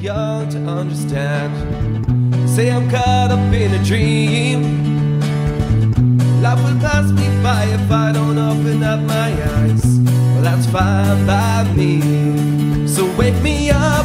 young to understand. Say I'm caught up in a dream. Life will pass me by if I don't open up my eyes. Well, that's fine by me. So wake me up.